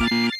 you